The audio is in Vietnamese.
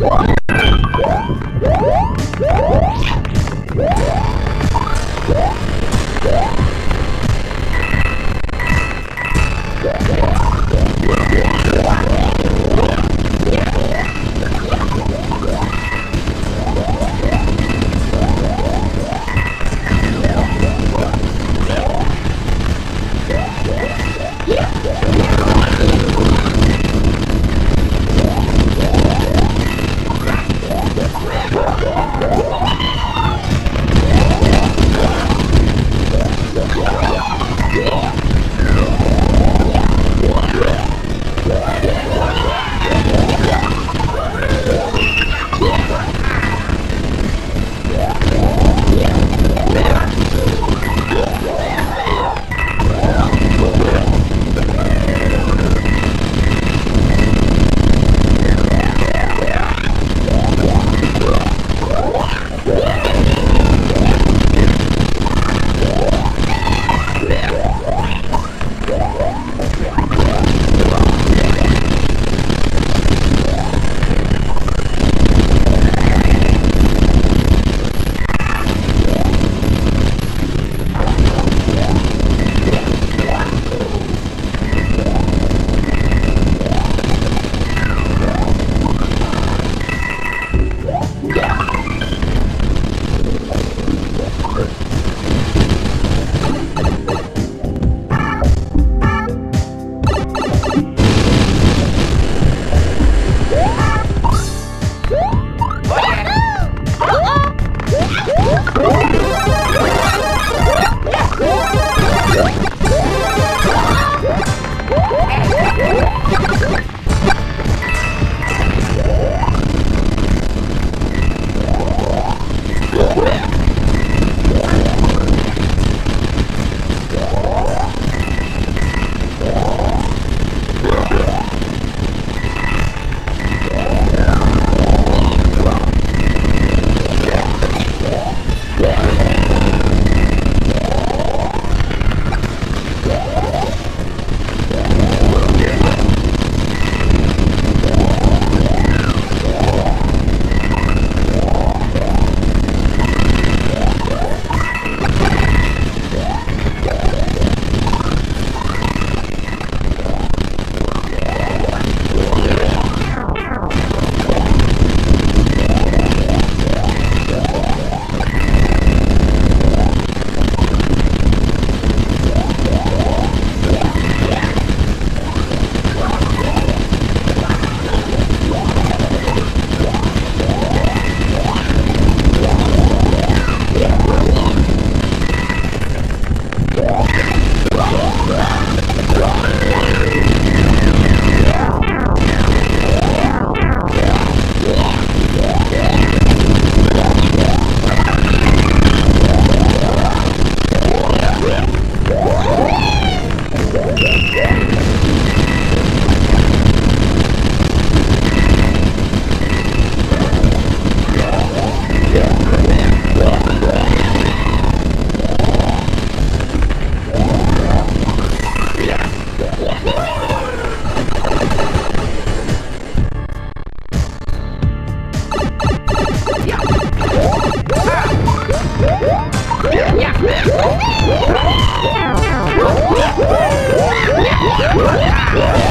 What? Go!